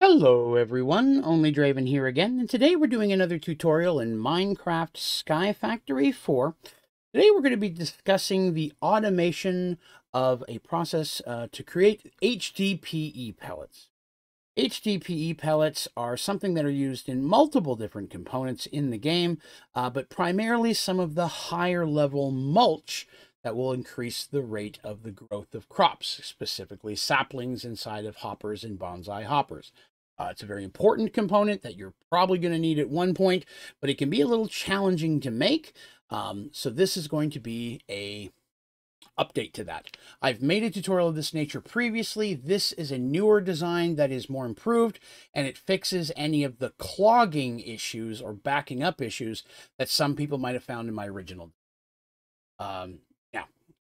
Hello everyone, Only Draven here again, and today we're doing another tutorial in Minecraft Sky Factory 4. Today we're going to be discussing the automation of a process uh, to create HDPE pellets. HDPE pellets are something that are used in multiple different components in the game, uh, but primarily some of the higher level mulch that will increase the rate of the growth of crops, specifically saplings inside of hoppers and bonsai hoppers. Uh, it's a very important component that you're probably going to need at one point, but it can be a little challenging to make. Um, so this is going to be a update to that. I've made a tutorial of this nature previously. This is a newer design that is more improved and it fixes any of the clogging issues or backing up issues that some people might have found in my original. Um,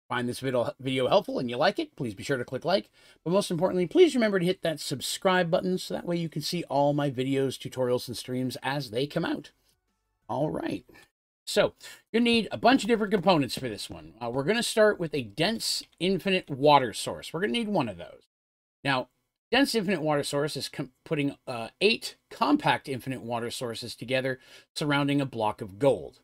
find this video, video helpful and you like it, please be sure to click like. But most importantly, please remember to hit that subscribe button so that way you can see all my videos, tutorials, and streams as they come out. All right. So you need a bunch of different components for this one. Uh, we're going to start with a dense infinite water source. We're going to need one of those. Now, dense infinite water source is putting uh, eight compact infinite water sources together surrounding a block of gold.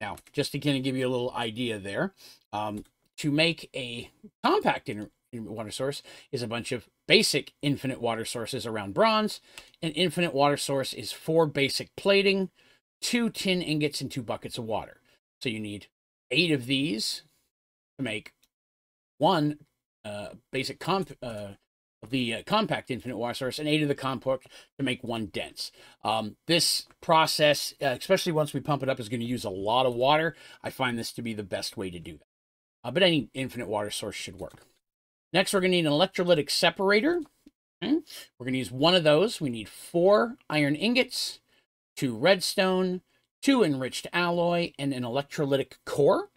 Now, just to kind of give you a little idea there, um, to make a compact infinite water source is a bunch of basic infinite water sources around bronze. An infinite water source is four basic plating, two tin ingots, and two buckets of water. So you need eight of these to make one uh, basic comp uh, the uh, compact infinite water source and eight of the compact to make one dense. Um, this process, uh, especially once we pump it up, is going to use a lot of water. I find this to be the best way to do that uh, but any infinite water source should work. Next, we're going to need an electrolytic separator. Okay. We're going to use one of those. We need four iron ingots, two redstone, two enriched alloy, and an electrolytic core.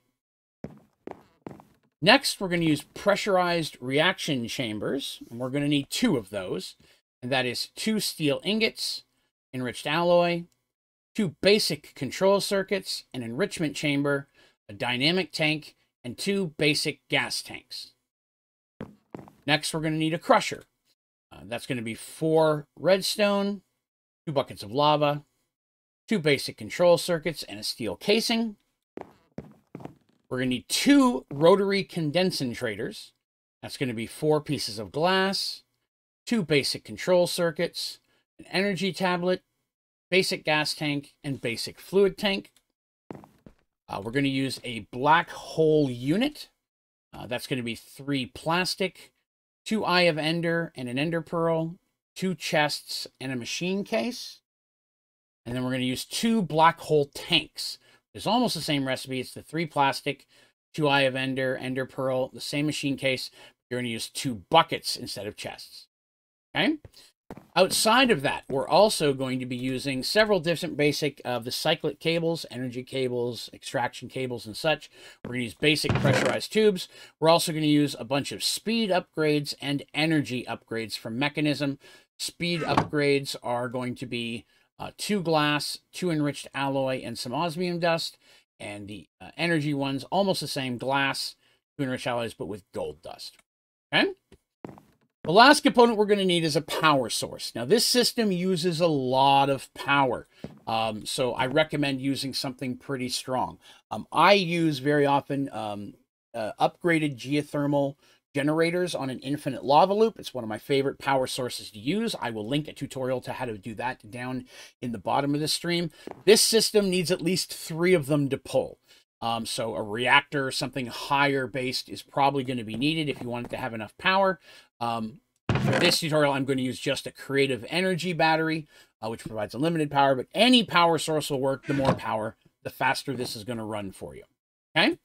Next, we're going to use pressurized reaction chambers, and we're going to need two of those. And that is two steel ingots, enriched alloy, two basic control circuits, an enrichment chamber, a dynamic tank, and two basic gas tanks. Next, we're going to need a crusher. Uh, that's going to be four redstone, two buckets of lava, two basic control circuits, and a steel casing. We're going to need two rotary condensators. That's going to be four pieces of glass, two basic control circuits, an energy tablet, basic gas tank, and basic fluid tank. Uh, we're going to use a black hole unit. Uh, that's going to be three plastic, two Eye of Ender and an Ender Pearl, two chests, and a machine case. And then we're going to use two black hole tanks. It's almost the same recipe. It's the three plastic, two Eye of Ender, Ender Pearl, the same machine case. You're going to use two buckets instead of chests. Okay? Outside of that, we're also going to be using several different basic of uh, the cyclic cables, energy cables, extraction cables, and such. We're going to use basic pressurized tubes. We're also going to use a bunch of speed upgrades and energy upgrades from Mekanism. Speed upgrades are going to be uh, two glass, two enriched alloy, and some osmium dust. And the uh, energy ones, almost the same glass, two enriched alloys, but with gold dust. Okay? The last component we're going to need is a power source. Now, this system uses a lot of power, um, so I recommend using something pretty strong. Um, I use very often um, uh, upgraded geothermal generators on an infinite lava loop. It's one of my favorite power sources to use. I will link a tutorial to how to do that down in the bottom of the stream. This system needs at least three of them to pull. Um, so a reactor, something higher based is probably going to be needed if you want it to have enough power. Um, for this tutorial, I'm going to use just a creative energy battery, uh, which provides unlimited power, but any power source will work. The more power, the faster this is going to run for you. Okay,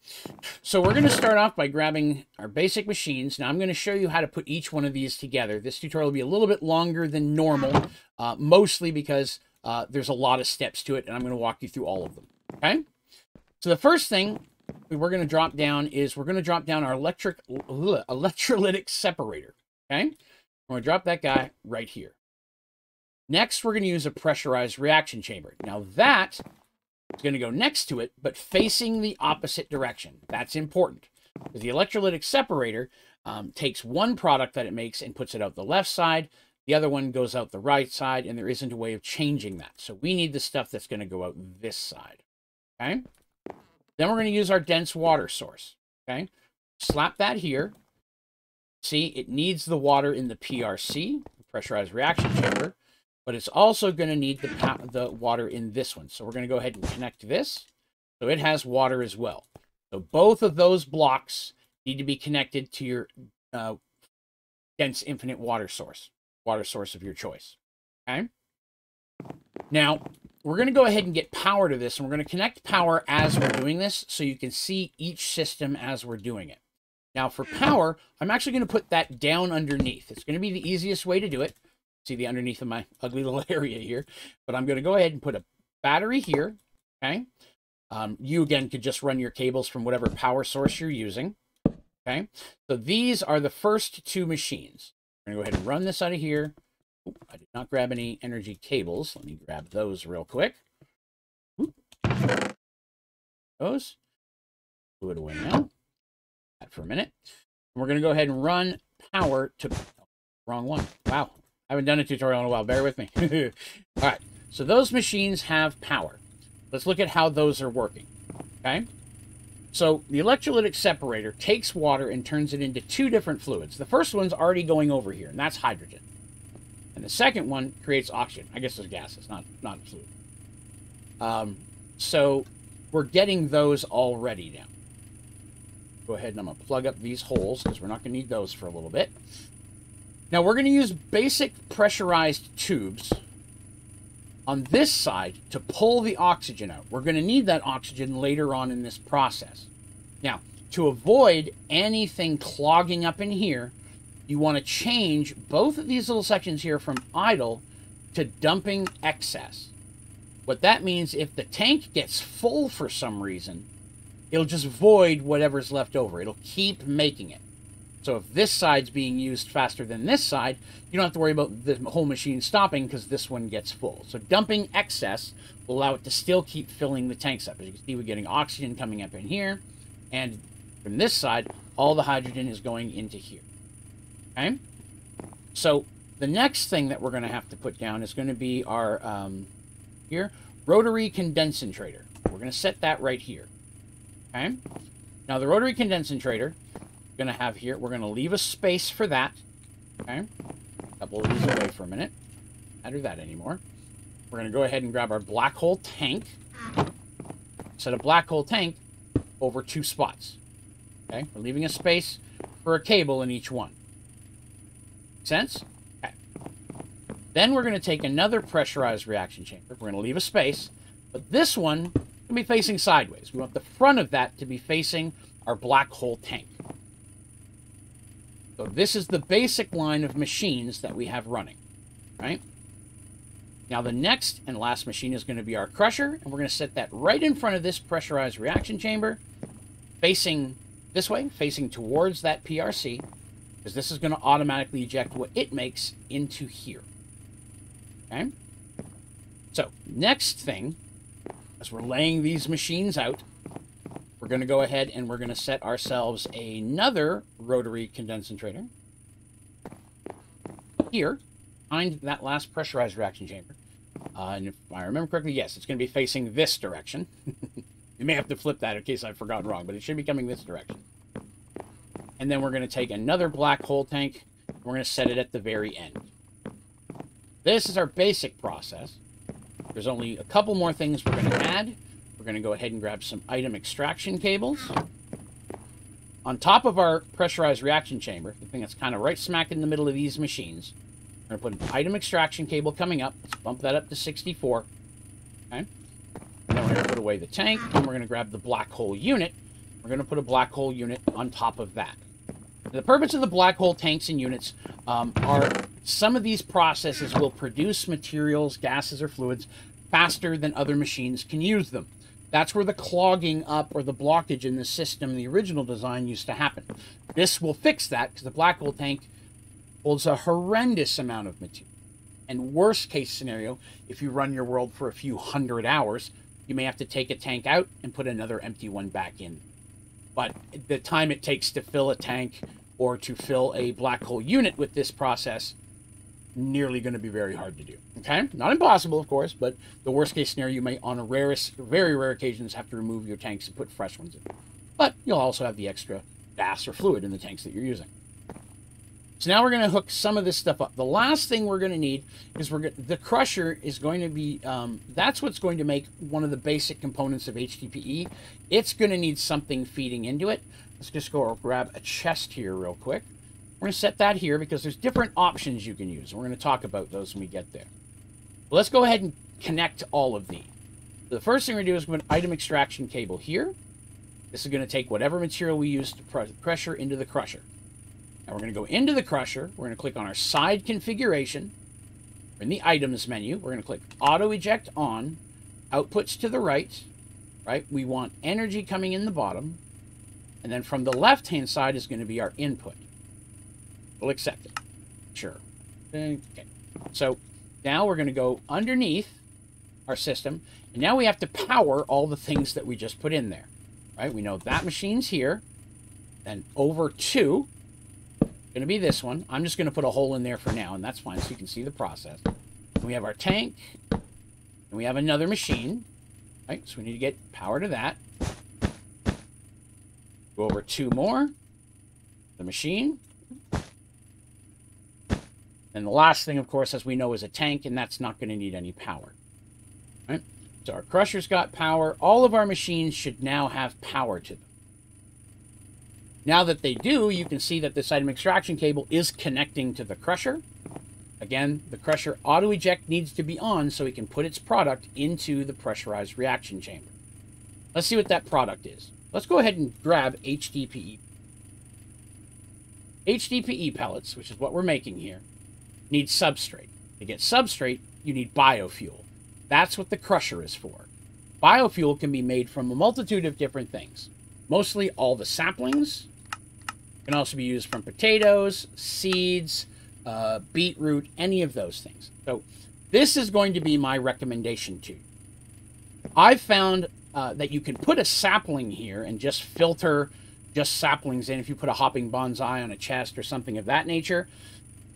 so we're going to start off by grabbing our basic machines. Now I'm going to show you how to put each one of these together. This tutorial will be a little bit longer than normal, uh, mostly because uh, there's a lot of steps to it, and I'm going to walk you through all of them. Okay, so the first thing we're going to drop down is we're going to drop down our electric electrolytic separator. Okay, I'm going to drop that guy right here. Next, we're going to use a pressurized reaction chamber. Now that It's going to go next to it, but facing the opposite direction. That's important. The electrolytic separator um, takes one product that it makes and puts it out the left side. The other one goes out the right side, and there isn't a way of changing that. So we need the stuff that's going to go out this side. Okay? Then we're going to use our dense water source. Okay? Slap that here. See, it needs the water in the PRC, pressurized reaction chamber, but it's also going to need the, the water in this one. So we're going to go ahead and connect this. So it has water as well. So both of those blocks need to be connected to your uh, dense infinite water source, water source of your choice. Okay. Now, we're going to go ahead and get power to this, and we're going to connect power as we're doing this so you can see each system as we're doing it. Now, for power, I'm actually going to put that down underneath. It's going to be the easiest way to do it. See the underneath of my ugly little area here. But I'm going to go ahead and put a battery here, okay? Um, you, again, could just run your cables from whatever power source you're using, okay? So these are the first two machines. I'm going to go ahead and run this out of here. Oop, I did not grab any energy cables. Let me grab those real quick. Those. Put it away now. That for a minute. And we're going to go ahead and run power to... Wrong one. Wow. I haven't done a tutorial in a while. Bear with me. All right. So those machines have power. Let's look at how those are working. Okay. So the electrolytic separator takes water and turns it into two different fluids. The first one's already going over here, and that's hydrogen. And the second one creates oxygen. I guess it's gases, not not fluid. Um, so we're getting those already now. Go ahead and I'm going to plug up these holes because we're not going to need those for a little bit. Now we're going to use basic pressurized tubes on this side to pull the oxygen out. We're going to need that oxygen later on in this process. Now, to avoid anything clogging up in here, you want to change both of these little sections here from idle to dumping excess. What that means, if the tank gets full for some reason, it'll just void whatever's left over. It'll keep making it. So if this side's being used faster than this side, you don't have to worry about the whole machine stopping because this one gets full. So dumping excess will allow it to still keep filling the tanks up. As you can see, we're getting oxygen coming up in here. And from this side, all the hydrogen is going into here. Okay? So the next thing that we're going to have to put down is going to be our, um, here, rotary condensator. We're going to set that right here. Okay? Now the rotary condensator going to have here. We're going to leave a space for that. Okay. Couple of these away for a minute. Not do that anymore. We're going to go ahead and grab our black hole tank. Set a black hole tank over two spots. Okay. We're leaving a space for a cable in each one. Make sense? Okay. Then we're going to take another pressurized reaction chamber. We're going to leave a space. But this one can be facing sideways. We want the front of that to be facing our black hole tank. So this is the basic line of machines that we have running, right? Now the next and last machine is going to be our crusher, and we're going to set that right in front of this pressurized reaction chamber, facing this way, facing towards that PRC, because this is going to automatically eject what it makes into here. Okay? So, next thing, as we're laying these machines out, going to go ahead and we're going to set ourselves another rotary condensator here behind that last pressurized reaction chamber. Uh, and if I remember correctly, yes, it's going to be facing this direction. you may have to flip that in case I've forgotten wrong, but it should be coming this direction. And then we're going to take another black hole tank. we're going to set it at the very end. This is our basic process. There's only a couple more things we're going to add. We're going to go ahead and grab some item extraction cables. On top of our pressurized reaction chamber, the thing that's kind of right smack in the middle of these machines, we're going to put an item extraction cable coming up. Let's bump that up to 64. Okay. And then we're going to put away the tank, and we're going to grab the black hole unit. We're going to put a black hole unit on top of that. The purpose of the black hole tanks and units um, are some of these processes will produce materials, gases, or fluids faster than other machines can use them. That's where the clogging up or the blockage in the system, the original design, used to happen. This will fix that because the black hole tank holds a horrendous amount of material. And worst case scenario, if you run your world for a few hundred hours, you may have to take a tank out and put another empty one back in. But the time it takes to fill a tank or to fill a black hole unit with this process nearly going to be very hard to do. Okay, not impossible, of course, but the worst case scenario, you may, on a rarest, very rare occasions, have to remove your tanks and put fresh ones in. But you'll also have the extra gas or fluid in the tanks that you're using. So now we're going to hook some of this stuff up. The last thing we're going to need is we're going the crusher is going to be um, that's what's going to make one of the basic components of HDPE. It's going to need something feeding into it. Let's just go grab a chest here real quick. We're going to set that here because there's different options you can use. We're going to talk about those when we get there. Well, let's go ahead and connect all of these. The first thing we're going to do is put an item extraction cable here. This is going to take whatever material we use to pressure into the crusher. Now we're going to go into the crusher. We're going to click on our side configuration. in the items menu. We're going to click auto eject on, outputs to the right, right? We want energy coming in the bottom. And then from the left hand side is going to be our input. We'll accept it. Sure. Okay. So now we're going to go underneath our system. And now we have to power all the things that we just put in there. Right? We know that machine's here. Then over two, going to be this one. I'm just going to put a hole in there for now, and that's fine, so you can see the process. And we have our tank, and we have another machine. Right, so we need to get power to that. Go over two more. The machine. And the last thing, of course, as we know, is a tank, and that's not going to need any power. Right? So our crusher's got power. All of our machines should now have power to them. Now that they do, you can see that this item extraction cable is connecting to the crusher. Again, the crusher auto eject needs to be on so we can put its product into the pressurized reaction chamber. Let's see what that product is. Let's go ahead and grab HDPE. HDPE pellets, which is what we're making here, need substrate. To get substrate, you need biofuel. That's what the crusher is for. Biofuel can be made from a multitude of different things. Mostly all the saplings, can also be used from potatoes, seeds, uh, beetroot, any of those things. So this is going to be my recommendation to you. I've found uh, that you can put a sapling here and just filter just saplings in if you put a hopping bonsai on a chest or something of that nature.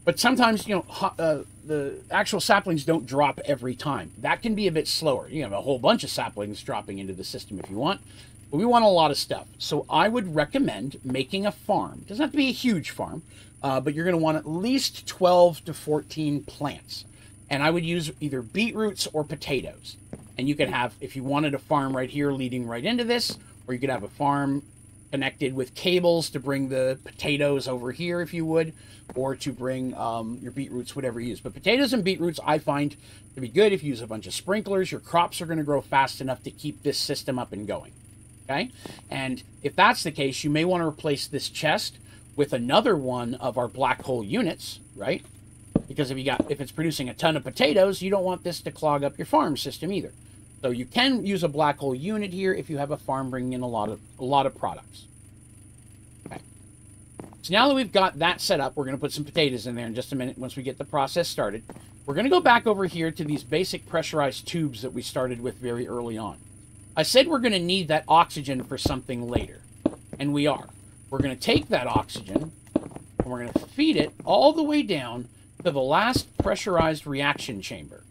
But sometimes, you know, uh, the actual saplings don't drop every time. That can be a bit slower. You have a whole bunch of saplings dropping into the system if you want. But we want a lot of stuff. So I would recommend making a farm. It doesn't have to be a huge farm, uh, but you're going to want at least 12 to 14 plants. And I would use either beetroots or potatoes. And you could have, if you wanted a farm right here leading right into this, or you could have a farm connected with cables to bring the potatoes over here if you would, or to bring um, your beetroots, whatever you use. But potatoes and beetroots I find to be good if you use a bunch of sprinklers. Your crops are going to grow fast enough to keep this system up and going. Okay? And if that's the case, you may want to replace this chest with another one of our black hole units, right? Because if you got if it's producing a ton of potatoes, you don't want this to clog up your farm system either. So you can use a black hole unit here if you have a farm bringing in a lot of a lot of products. Okay. So now that we've got that set up, we're going to put some potatoes in there in just a minute once we get the process started. We're going to go back over here to these basic pressurized tubes that we started with very early on. I said we're going to need that oxygen for something later, and we are. We're going to take that oxygen and we're going to feed it all the way down to the last pressurized reaction chamber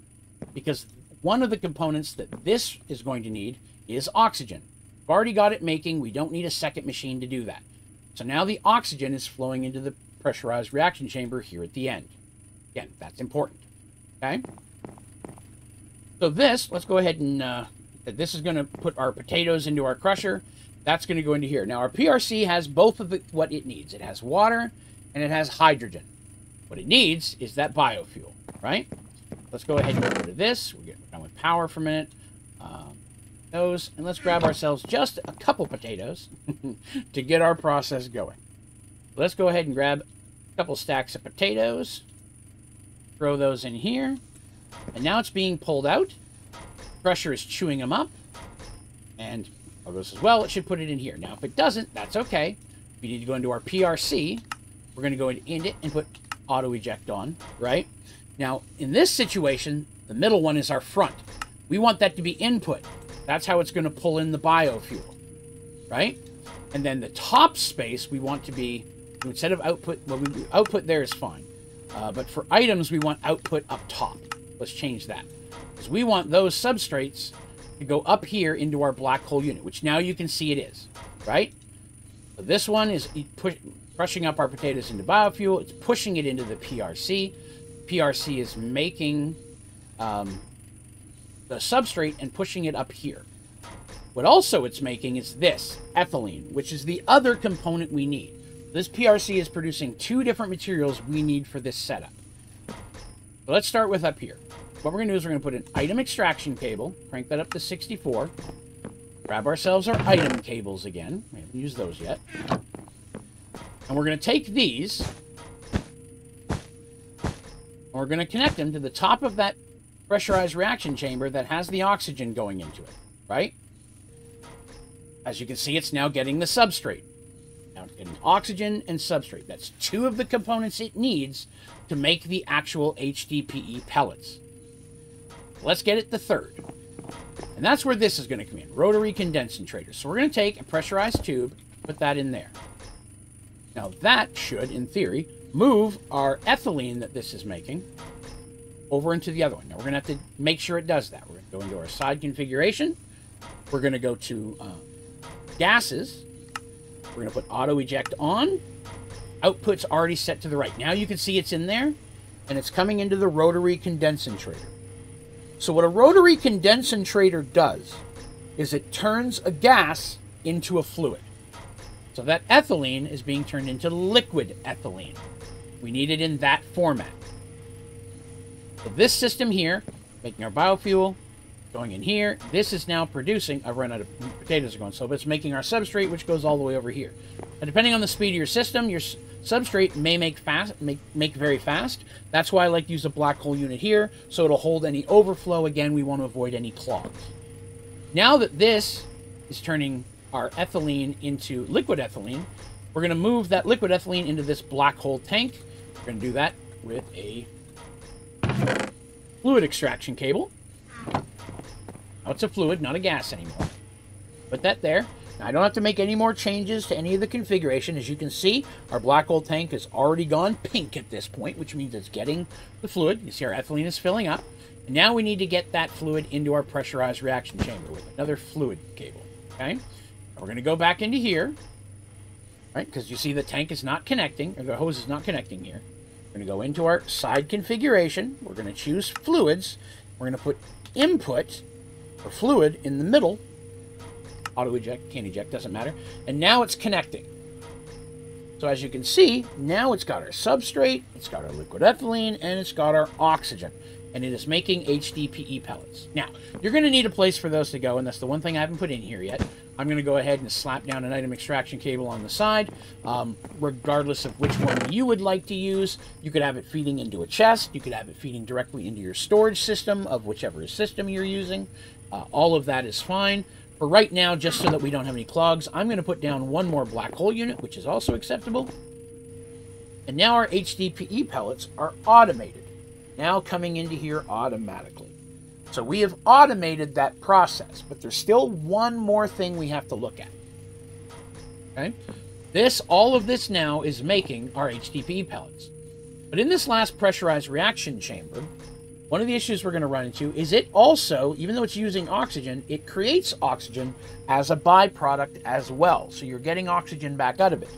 because one of the components that this is going to need is oxygen. We've already got it making. We don't need a second machine to do that. So now the oxygen is flowing into the pressurized reaction chamber here at the end. Again, that's important. Okay? So this, let's go ahead and uh, this is going to put our potatoes into our crusher. That's going to go into here. Now, our PRC has both of the, what it needs. It has water and it has hydrogen. What it needs is that biofuel, right? Let's go ahead and go over to this. We'll get done with power for a minute. Um, those, and let's grab ourselves just a couple potatoes to get our process going. Let's go ahead and grab a couple stacks of potatoes. Throw those in here. And now it's being pulled out pressure is chewing them up. And all goes as well, it should put it in here. Now, if it doesn't, that's okay. We need to go into our PRC. We're going to go into it and put auto eject on, right? Now, in this situation, the middle one is our front. We want that to be input. That's how it's going to pull in the biofuel, right? And then the top space we want to be, instead of output, well, we, output there is fine. Uh, but for items, we want output up top. Let's change that. Because we want those substrates to go up here into our black hole unit, which now you can see it is, right? This one is push, crushing up our potatoes into biofuel. It's pushing it into the PRC. PRC is making um, the substrate and pushing it up here. What also it's making is this, ethylene, which is the other component we need. This PRC is producing two different materials we need for this setup. Let's start with up here. What we're going to do is we're going to put an item extraction cable, crank that up to 64, grab ourselves our item cables again. We haven't used those yet. And we're going to take these, we're going to connect them to the top of that pressurized reaction chamber that has the oxygen going into it, right? As you can see, it's now getting the substrate. Now it's getting oxygen and substrate. That's two of the components it needs to make the actual HDPE pellets. Let's get it the third. And that's where this is going to come in, rotary condensator. So we're going to take a pressurized tube, put that in there. Now that should, in theory, move our ethylene that this is making over into the other one. Now we're going to have to make sure it does that. We're going to go into our side configuration. We're going to go to uh, gases. We're going to put auto eject on. Output's already set to the right. Now you can see it's in there and it's coming into the rotary condensator. So what a rotary condensator does is it turns a gas into a fluid. So that ethylene is being turned into liquid ethylene. We need it in that format. So this system here, making our biofuel, going in here, this is now producing, I've run out of potatoes are going, so it's making our substrate, which goes all the way over here. And depending on the speed of your system, your substrate may make fast, make, make very fast. That's why I like to use a black hole unit here, so it'll hold any overflow. Again, we want to avoid any clogs. Now that this is turning our ethylene into liquid ethylene. We're going to move that liquid ethylene into this black hole tank. We're going to do that with a fluid extraction cable. Now it's a fluid, not a gas anymore. Put that there. Now I don't have to make any more changes to any of the configuration. As you can see, our black hole tank has already gone pink at this point, which means it's getting the fluid. You see our ethylene is filling up. And now we need to get that fluid into our pressurized reaction chamber with another fluid cable. Okay? We're going to go back into here, right? Because you see the tank is not connecting, or the hose is not connecting here. We're going to go into our side configuration. We're going to choose fluids. We're going to put input for fluid in the middle. Auto eject, can't eject, doesn't matter. And now it's connecting. So as you can see, now it's got our substrate, it's got our liquid ethylene, and it's got our oxygen and it is making HDPE pellets. Now, you're going to need a place for those to go, and that's the one thing I haven't put in here yet. I'm going to go ahead and slap down an item extraction cable on the side. Um, regardless of which one you would like to use, you could have it feeding into a chest. You could have it feeding directly into your storage system of whichever system you're using. Uh, all of that is fine. For right now, just so that we don't have any clogs, I'm going to put down one more black hole unit, which is also acceptable. And now our HDPE pellets are automated now coming into here automatically. So we have automated that process, but there's still one more thing we have to look at. Okay? This, all of this now is making our HDPE pellets. But in this last pressurized reaction chamber, one of the issues we're going to run into is it also, even though it's using oxygen, it creates oxygen as a byproduct as well. So you're getting oxygen back out of it.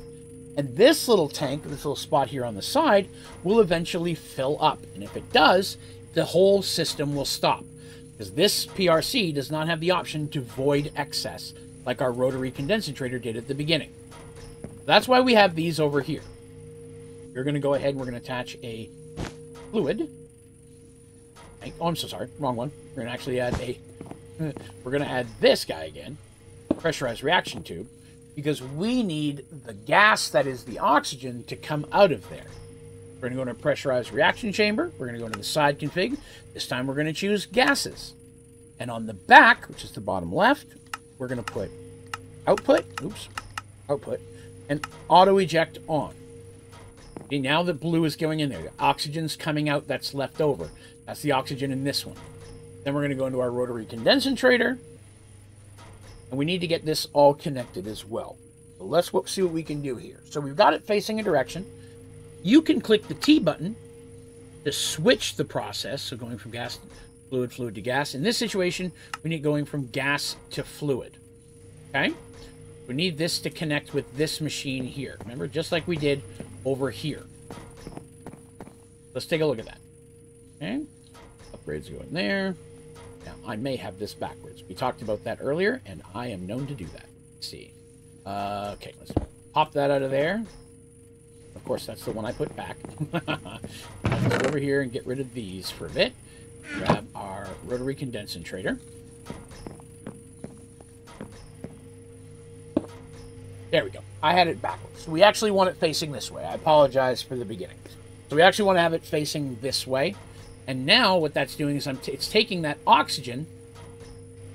And this little tank, this little spot here on the side, will eventually fill up. And if it does, the whole system will stop. Because this PRC does not have the option to void excess, like our rotary condensator did at the beginning. That's why we have these over here. You're going to go ahead and we're going to attach a fluid. Oh, I'm so sorry. Wrong one. We're going to actually add a... We're going to add this guy again. Pressurized reaction tube because we need the gas that is the oxygen to come out of there. We're going to go into a pressurized reaction chamber. We're going to go into the side config. This time we're going to choose gases. And on the back, which is the bottom left, we're going to put output, oops, output, and auto eject on. Okay, now the blue is going in there. The oxygen's coming out that's left over. That's the oxygen in this one. Then we're going to go into our rotary condensator. And we need to get this all connected as well. So let's see what we can do here. So we've got it facing a direction. You can click the T button to switch the process. So going from gas, fluid, fluid to gas. In this situation, we need going from gas to fluid. Okay? We need this to connect with this machine here. Remember, just like we did over here. Let's take a look at that. Okay? Upgrades going there. I may have this backwards. We talked about that earlier, and I am known to do that. Let's see. Uh, okay, let's pop that out of there. Of course, that's the one I put back. let's go over here and get rid of these for a bit. Grab our rotary condensator. There we go. I had it backwards. We actually want it facing this way. I apologize for the beginning. So we actually want to have it facing this way. And now what that's doing is it's taking that oxygen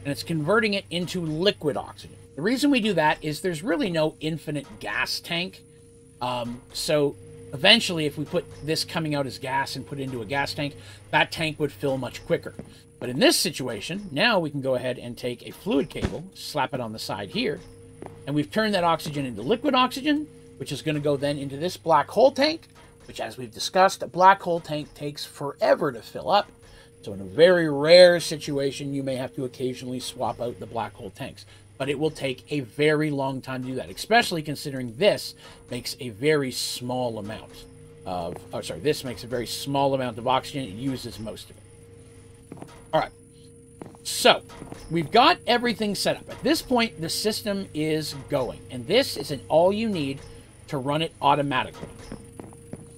and it's converting it into liquid oxygen. The reason we do that is there's really no infinite gas tank. Um, so eventually, if we put this coming out as gas and put it into a gas tank, that tank would fill much quicker. But in this situation, now we can go ahead and take a fluid cable, slap it on the side here, and we've turned that oxygen into liquid oxygen, which is going to go then into this black hole tank, which, as we've discussed, a black hole tank takes forever to fill up. So, in a very rare situation, you may have to occasionally swap out the black hole tanks. But it will take a very long time to do that, especially considering this makes a very small amount of, oh, sorry, this makes a very small amount of oxygen. It uses most of it. All right. So, we've got everything set up. At this point, the system is going, and this is an all you need to run it automatically.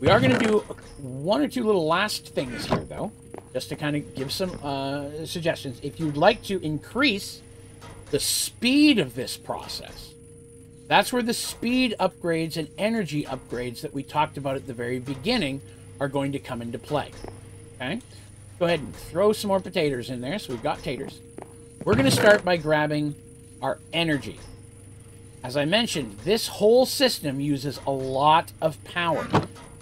We are going to do one or two little last things here, though, just to kind of give some uh, suggestions. If you'd like to increase the speed of this process, that's where the speed upgrades and energy upgrades that we talked about at the very beginning are going to come into play. Okay? Go ahead and throw some more potatoes in there. So we've got taters. We're going to start by grabbing our energy. As I mentioned, this whole system uses a lot of power.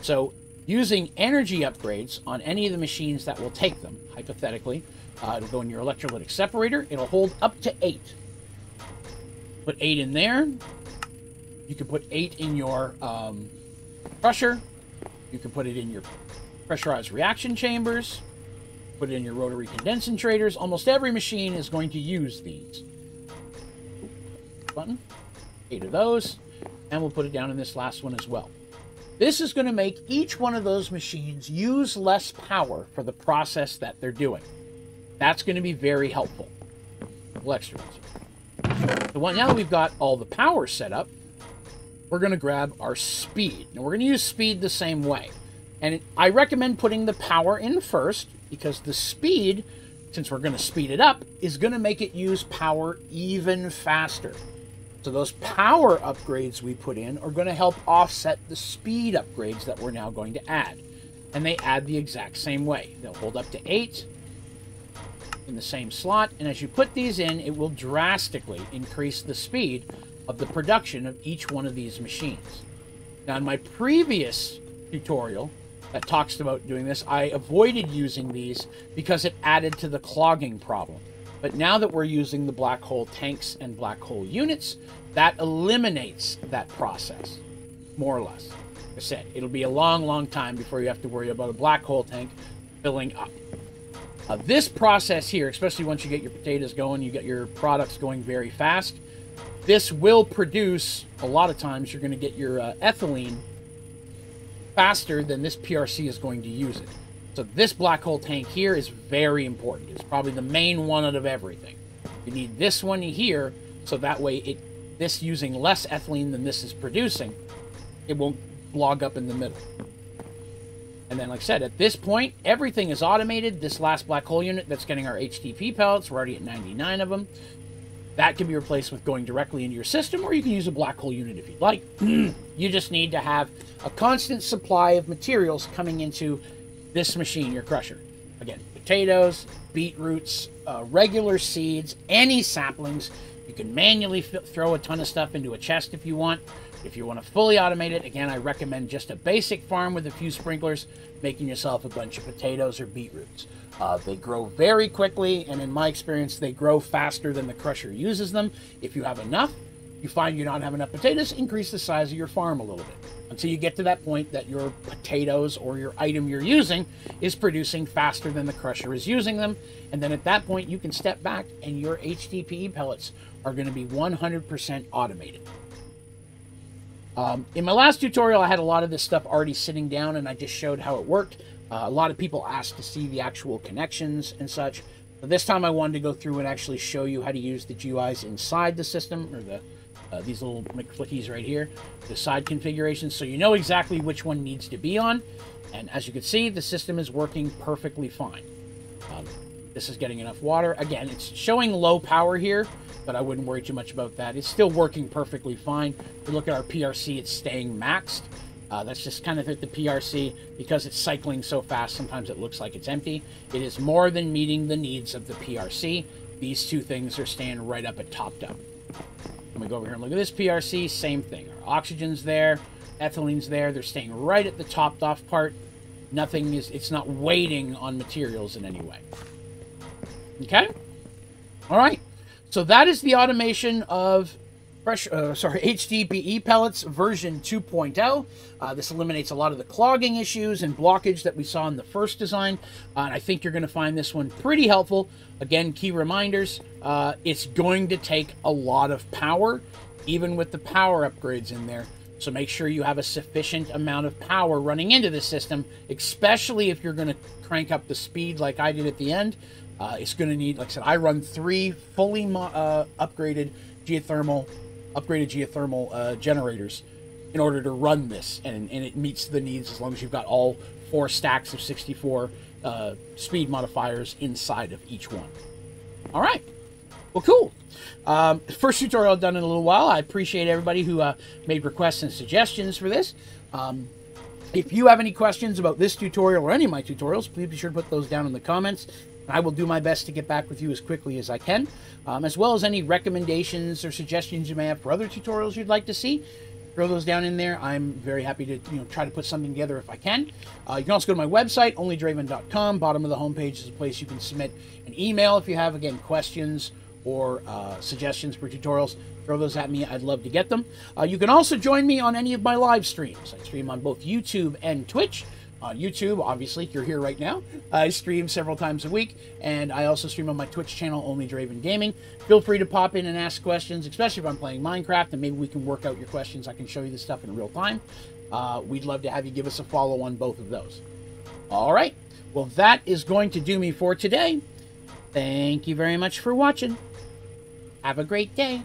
So using energy upgrades on any of the machines that will take them, hypothetically, uh, it'll go in your electrolytic separator. It'll hold up to eight. Put eight in there. You can put eight in your um, crusher. You can put it in your pressurized reaction chambers put it in your rotary condensators. Almost every machine is going to use these. Button. Eight of those. And we'll put it down in this last one as well. This is going to make each one of those machines use less power for the process that they're doing. That's going to be very helpful. extra the one now that we've got all the power set up, we're going to grab our speed. Now we're going to use speed the same way. And I recommend putting the power in first because the speed, since we're going to speed it up, is going to make it use power even faster. So those power upgrades we put in are going to help offset the speed upgrades that we're now going to add. And they add the exact same way. They'll hold up to 8 in the same slot, and as you put these in, it will drastically increase the speed of the production of each one of these machines. Now, in my previous tutorial, that talks about doing this. I avoided using these because it added to the clogging problem. But now that we're using the black hole tanks and black hole units, that eliminates that process, more or less. Like I said, it'll be a long, long time before you have to worry about a black hole tank filling up. Uh, this process here, especially once you get your potatoes going, you get your products going very fast, this will produce, a lot of times, you're going to get your uh, ethylene faster than this PRC is going to use it. So this black hole tank here is very important. It's probably the main one out of everything. You need this one here, so that way it this using less ethylene than this is producing, it won't blog up in the middle. And then, like I said, at this point, everything is automated. This last black hole unit that's getting our HTP pellets, we're already at 99 of them. That can be replaced with going directly into your system, or you can use a black hole unit if you'd like. you just need to have a constant supply of materials coming into this machine, your crusher. Again, potatoes, beetroots, uh, regular seeds, any saplings. You can manually throw a ton of stuff into a chest if you want. If you want to fully automate it, again, I recommend just a basic farm with a few sprinklers, making yourself a bunch of potatoes or beetroots. Uh, they grow very quickly, and in my experience, they grow faster than the crusher uses them. If you have enough, you find you don't have enough potatoes, increase the size of your farm a little bit until you get to that point that your potatoes or your item you're using is producing faster than the crusher is using them. And then at that point, you can step back and your HDPE pellets are going to be 100% automated. Um, in my last tutorial, I had a lot of this stuff already sitting down and I just showed how it worked. Uh, a lot of people asked to see the actual connections and such. But this time I wanted to go through and actually show you how to use the GUIs inside the system, or the uh, these little McFlickies right here, the side configurations, so you know exactly which one needs to be on. And as you can see, the system is working perfectly fine. Um, this is getting enough water. Again, it's showing low power here, but I wouldn't worry too much about that. It's still working perfectly fine. If you look at our PRC, it's staying maxed. Uh, that's just kind of the PRC because it's cycling so fast. Sometimes it looks like it's empty. It is more than meeting the needs of the PRC. These two things are staying right up at top up. When we go over here and look at this PRC, same thing. Our oxygen's there, ethylene's there. They're staying right at the topped off part. Nothing is, it's not waiting on materials in any way. Okay? All right. So that is the automation of fresh, uh, sorry, HDPE pellets version 2.0. Uh, this eliminates a lot of the clogging issues and blockage that we saw in the first design. Uh, and I think you're going to find this one pretty helpful. Again, key reminders, uh, it's going to take a lot of power, even with the power upgrades in there. So make sure you have a sufficient amount of power running into the system, especially if you're going to crank up the speed like I did at the end. Uh, it's going to need, like I said, I run three fully uh, upgraded geothermal, upgraded geothermal uh, generators in order to run this, and, and it meets the needs as long as you've got all four stacks of 64 uh, speed modifiers inside of each one. All right. Well, cool. Um, first tutorial done in a little while. I appreciate everybody who uh, made requests and suggestions for this. Um, if you have any questions about this tutorial or any of my tutorials, please be sure to put those down in the comments. I will do my best to get back with you as quickly as I can, um, as well as any recommendations or suggestions you may have for other tutorials you'd like to see throw those down in there. I'm very happy to you know try to put something together if I can. Uh, you can also go to my website, onlydraven.com. Bottom of the homepage is a place you can submit an email if you have again questions or uh, suggestions for tutorials. Throw those at me. I'd love to get them. Uh, you can also join me on any of my live streams. I stream on both YouTube and Twitch on YouTube. Obviously, you're here right now. I stream several times a week, and I also stream on my Twitch channel, Only Draven Gaming. Feel free to pop in and ask questions, especially if I'm playing Minecraft, and maybe we can work out your questions. I can show you the stuff in real time. Uh, we'd love to have you give us a follow on both of those. All right. Well, that is going to do me for today. Thank you very much for watching. Have a great day.